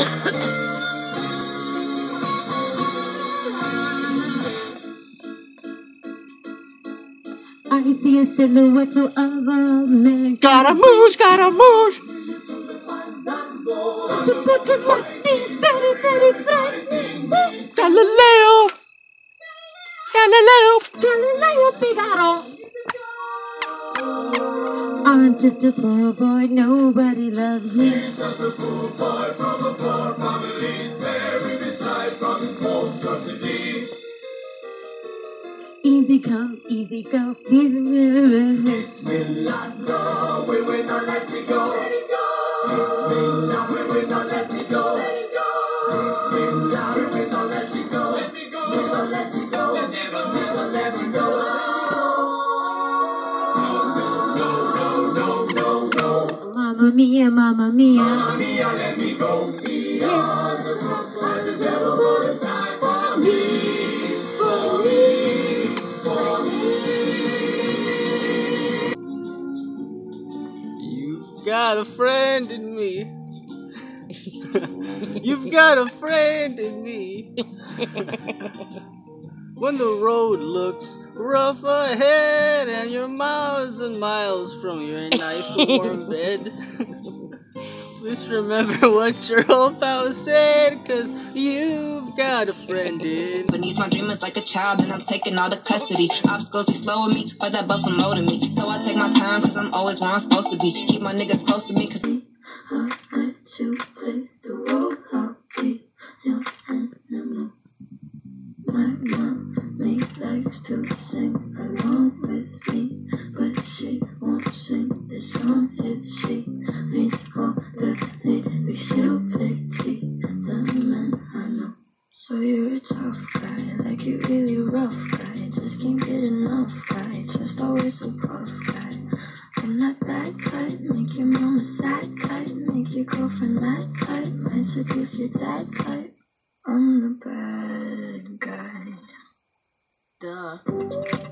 I see a silhouette of a man. Scaramouche, Scaramouche. To put it lightning, very, very. Galileo, Galileo, Galileo Figaro. I'm just a poor boy, nobody loves me. He's just a poor boy from a poor family, sparing his life from his monstrosity. Easy come, easy go, easy move. Mamma mia, mamma mia. You've got a friend in me. You've got a friend in me. when the road looks rough ahead and you're miles and miles from your nice warm bed. Please remember what your old pal said, cause you've got a friend in Beneath my dream is like a child, and I'm taking all the custody. Obstacles be slowing me, but that buffer molding me. So I take my time, cause I'm always where I'm supposed to be. Keep my niggas close to me, cause likes to sing along with me, but she won't sing this song if she reads all the lyrics. She'll pity the men I know. So you're a tough guy, like you really rough guy. Just can't get enough guy, just always a puff guy. I'm that bad type, make your mama sad type, make your girlfriend mad type, might seduce your dad type. I'm the bad. Duh.